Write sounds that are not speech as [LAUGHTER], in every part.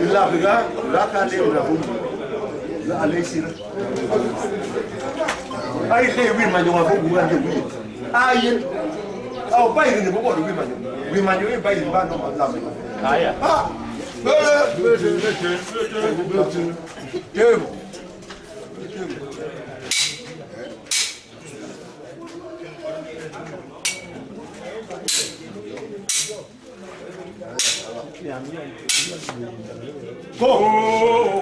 Illa biga raka le rahum la alexira. Ai le wi ma jonga ko buga de wi. Ai au bai ni bobo wi ma jonga. Wi ma jonga bai ni ba no ma la. Aya. Ah. Böyle böyle böyle böyle böyle böyle böyle 5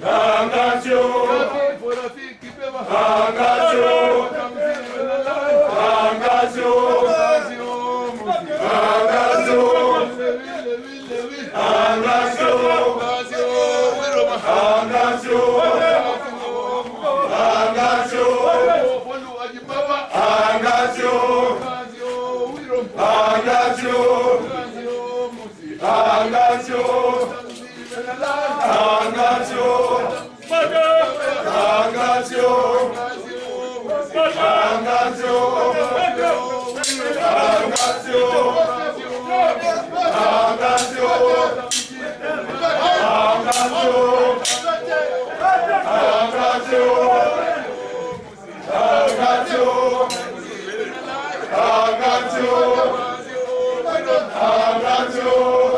¡La Anansi. I got you.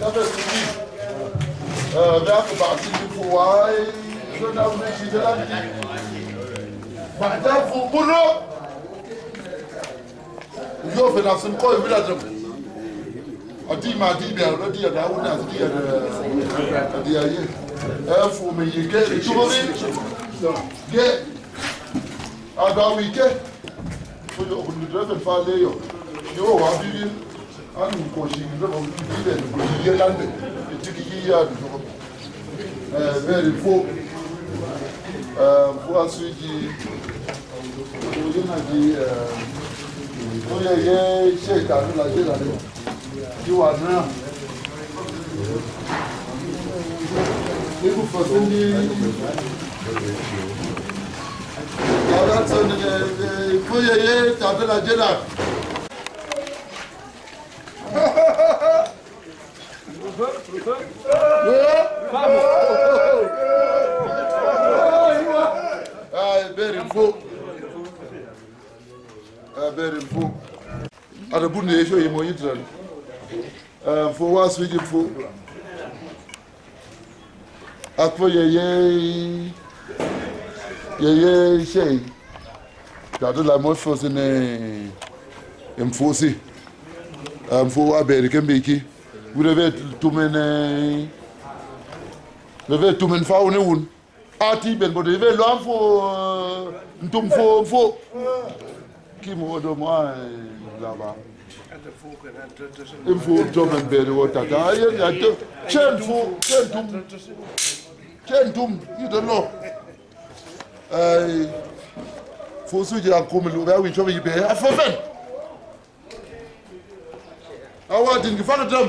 tọ́fẹ̀ síbí bí a kò bá ti di fún wa lọ́dà fún ìṣiṣẹ́ láti bàjẹ́ fún kúrò yóò fẹ́ na sin kọ́ ìbílẹ̀ tó ọtí máa di ibi àlọ́ di ẹ̀dá wúni àti di ẹ̀dá àti ayé ẹ fún mi yìí gé ìṣòro ní gé àgbà wí gé olùdókòtò fà léyọ̀ yóò wá bíbí hannun ko shi ne zaba wuce da da ko shi ya dan da ciki yi ya da zuwa eh very fo eh fo asu ji ko yana ji eh ko ya ye she ta ni la she la ni ji wa na ni ku ye ta da la Vamos! Ẹbẹ̀rẹ̀ fún. Ẹbẹ̀rẹ̀ fún. Àdàbù ni èso yìí mo yí tìrẹ̀ ní. Fún wá síwájú fún. Àpò yẹyẹ yẹyẹ iṣẹ́ yìí. Gbàdúrà la mọ́ fọ́ sí ní mfó sí. Mfó wá bẹ̀rẹ̀ kẹ́mbẹ̀ẹ́kì. revê tumen revê tumen fa one wun ati ben bodo revê lo am fo ntum fo fo kim wodo mo laba im fo tomen bere wo tata ayen ya te chen fo chen tum chen tum you don't know ai fo suji an kumen lo ba wi chobe yibe afofen awadin gifana tam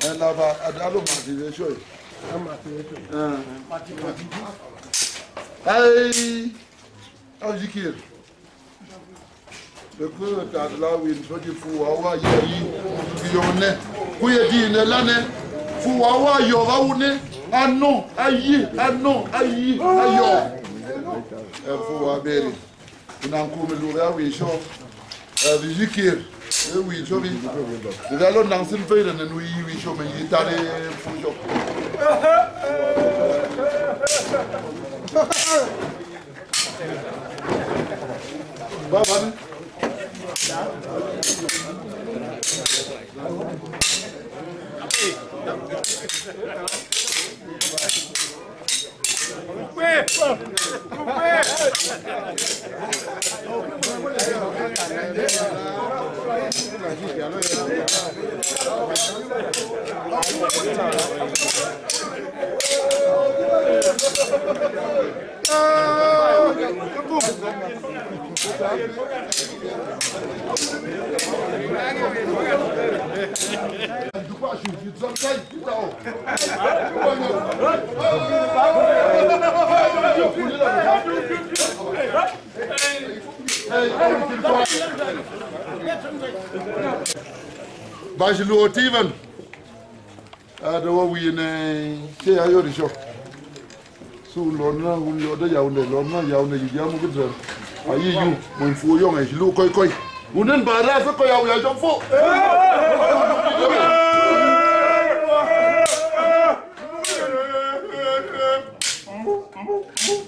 ẹ laba adalo màtí lè ṣó yìí. ẹ màtí lè ṣó yìí. màtí màtí. ẹyí ọjìkìr bekuru tadlawi ntọji fuwa wa yẹyi biyọnẹ kuyedi yinẹ lanẹ fuwa wa yọbawu nẹ anọ ayi anọ ayi ayọ ẹ fuwa bẹri nankumilura wisọ ẹ bizikiri. Eh oui, je allons dans une feuille de nous, oui, je pé! No pé! Ah, pas jouer, tu te sens tout là-haut. Baje lo tiven. Ada wa wi ne se ayo ri shok. Su lo na un yo da yaw ne lo na yaw ne yi yamu gidra. Ayi yu mun fu yo ngai lu koi koi. Unen bara sa ko yaw ya jom fu.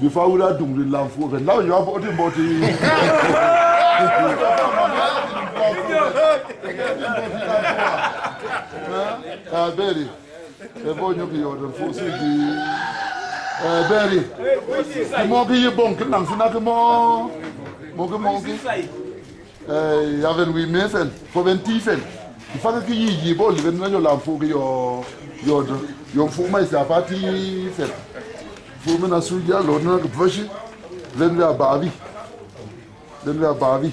before wúrà dùnkùn lè lan fún ọfẹ láwọn yóò bọ ọtí bọ ti. bẹ́ẹ̀ni ẹ̀fọ́ yóò kì í ọ̀dọ̀ fún sí di bẹ́ẹ̀ni mọ́ kí yí bọ̀n kí nà fún náà kí mọ́ mọ́ kí mọ́ kí yàvẹ̀n wì mẹ́fẹ̀n fọ̀bẹ̀n tífẹ̀n ìfákẹ́ kí yí yí bọ́ọ̀lù bẹ́ẹ̀ ní kí yọ̀ ọ̀dọ̀ yọ̀ fún mọ́ ìsàfà tífẹ̀n gomina su jalo na ka fashi zan da babi zan da babi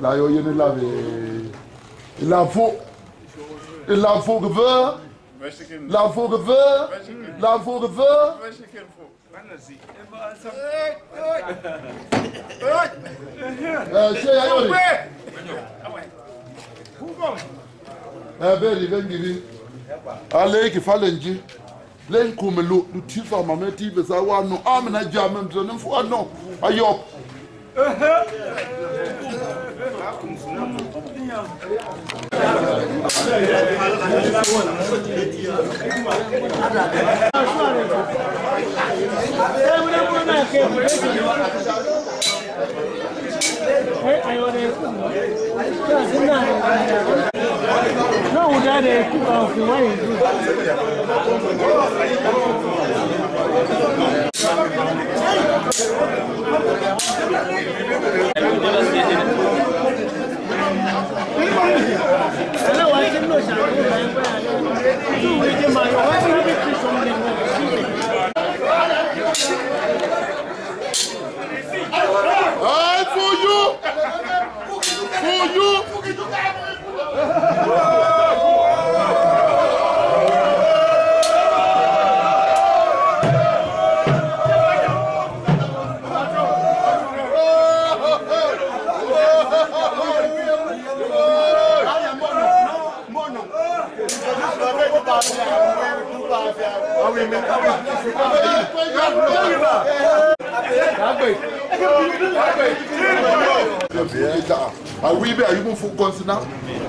la yo yen la be la fo la fo ge ver la fo ge ver la fo ge eh, ẹ bẹẹ ni eh, bẹẹ ń gidi alẹ́ kìfalẹ̀ ń jí lenkume lo luthiswa amametibe sakwano aminajame mzane mfowano ayopa Hey, I want to. No, that is of the Hello, I didn't know that. Two weeks in my life, I didn't get to something.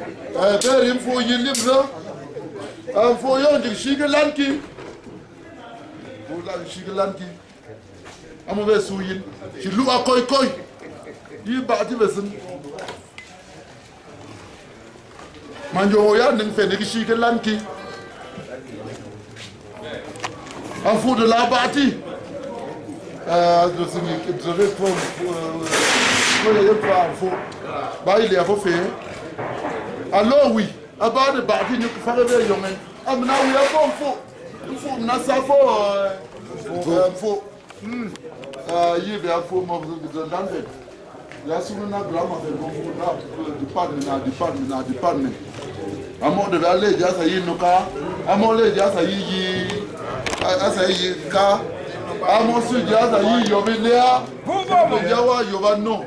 Per hin vu je Li vor Jo Di Chike Landki Chike Landki Am we so hin Chi lu a koi koi Di bat wessen Man Jo ho an den fenne Chike Landki Am fu de la bati Ba a vor fée. alowi abaade baaki nyu kufare bee yɔŋe amina wiya fo nfo nfo mina sa fo nfo eh, eh, hmm. eh, yi bɛ fo ma dante yasunu na grama bɛ bɔ fo na department na department na department amɔ de bɛ ale yi asa yi nuka amɔ le yi asa yi yi asa yi ka amɔ su yi asa yi yɔmi lea ɔmɔ yi awa yɔba nɔ. No.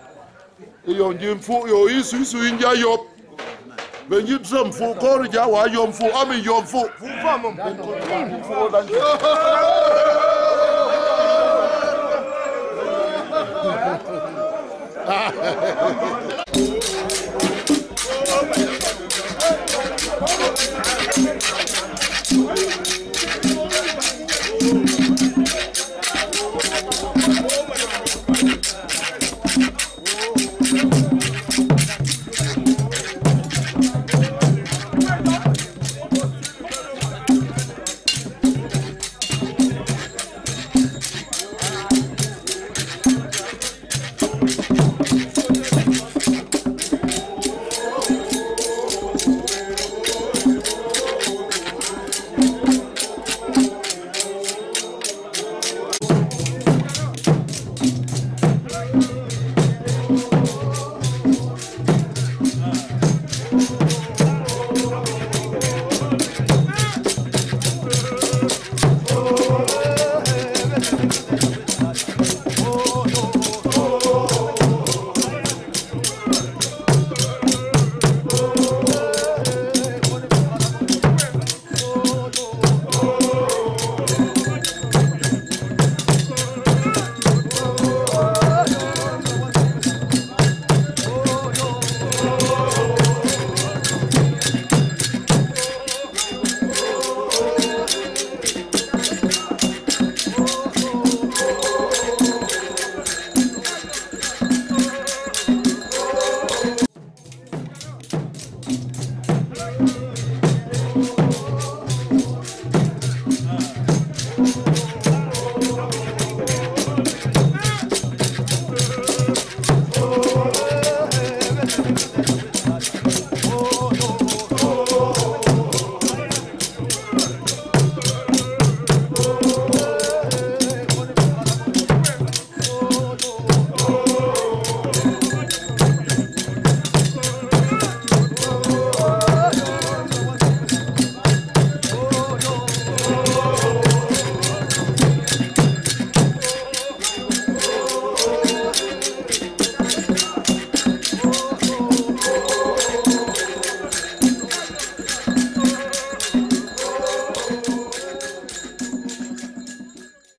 iyo njimfu iyo isu isu inja yop benji drum fu kori ja wa yom fu ami yom fu fu [LAUGHS] famum Oh, my God.